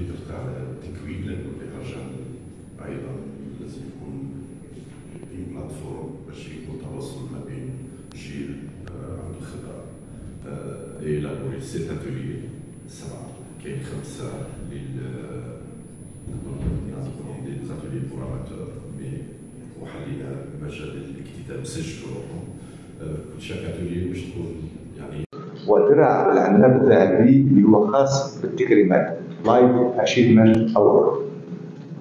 تاع التكوين لأنه المهرجان أيضا لازم يكون في بلاتفورم باش يكون تواصل ما بين جيل عنده خبره إلى سيت اتولي سبعه كاين خمسه لل دي بوراماتور مي وحلينا مجال الاكتتاب باش تكون يعني ودرع العناب الذهبي اللي هو خاص بالتكريمات. life achievement award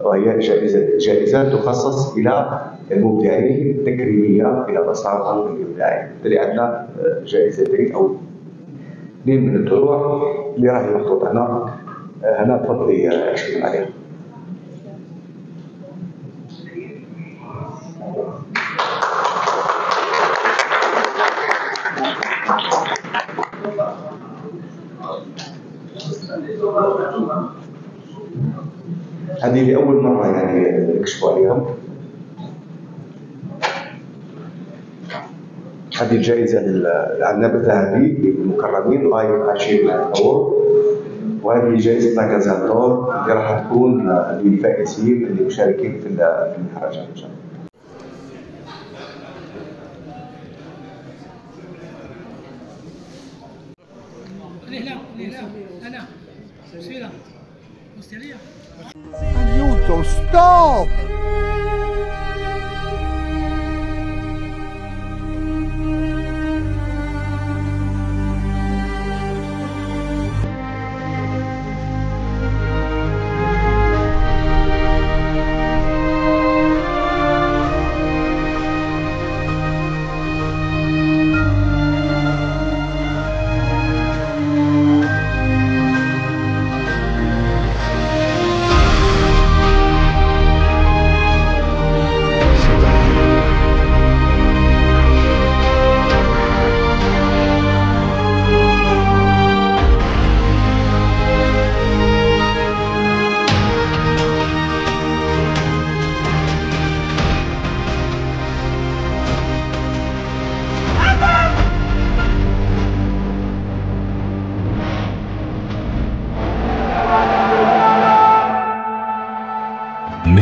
وهي جائزة جائزة تخصص إلى المبدعين التكريمية إلى مسارهم الإبداعي بالتالي عندنا جائزتين أو اثنين من الدروع. اللي راهي محطوطة هنا هنا تفضلي أشكر عليها. هذه لأول مرة يعني نكشفوا عليهم هذه الجائزة للعناب الذهبي للمكرمين life achievement award وهذه جائزة la gazelle d'or اللي راح تكون للفائزين اللي مشاركين في المهرجان إن شاء الله. Aiuto, stop!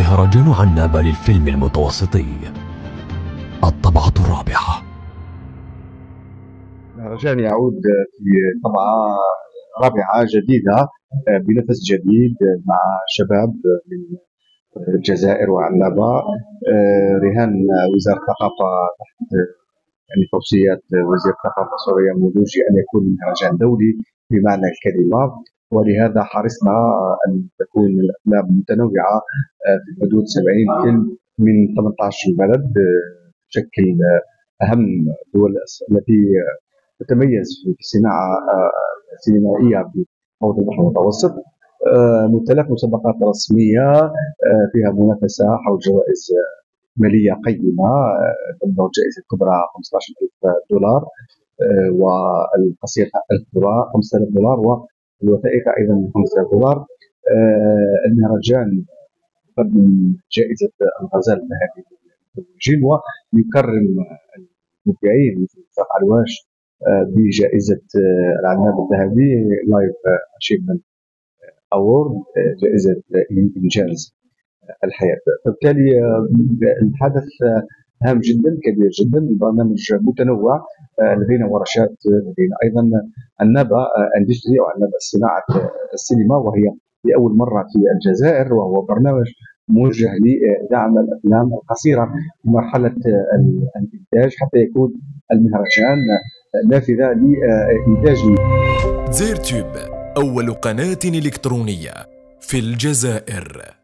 مهرجان عناب للفيلم المتوسطي الطبعة الرابعة. المهرجان يعود في طبعة رابعة جديدة بنفس جديد مع شباب من الجزائر وعنابة. رهان وزارة الثقافة تحت يعني توصيات وزير الثقافة سوريا مولوجي أن يكون مهرجان دولي بمعنى الكلمة. ولهذا حرصنا أن تكون الأفلام متنوعة في حدود 70 فيلم من 18 بلد تشكل أهم الدول التي تتميز في الصناعة السينمائية في حوض البحر المتوسط ثلاث مسابقات رسمية فيها منافسة حول جوائز مالية قيمة تبلغ الجائزة الكبرى 15000 دولار والقصير 1000 دولار 5000 دولار والوثائق أيضا 5000 دولار المهرجان يقدم جائزة الغزال الذهبي جنوة يكرم المبدعين مثل مصطفى علواش بجائزة العناب الذهبي life achievement award جائزة إنجاز الحياة. فبالتالي الحدث هام جدا كبير جدا. البرنامج متنوع لدينا ورشات لدينا أيضا عنابه اندستري أو عنابه صناعة السينما وهي لأول مرة في الجزائر وهو برنامج موجه لدعم الأفلام القصيرة في مرحله الإنتاج حتى يكون المهرجان نافذة لإنتاج. زيرتوب أول قناة إلكترونية في الجزائر.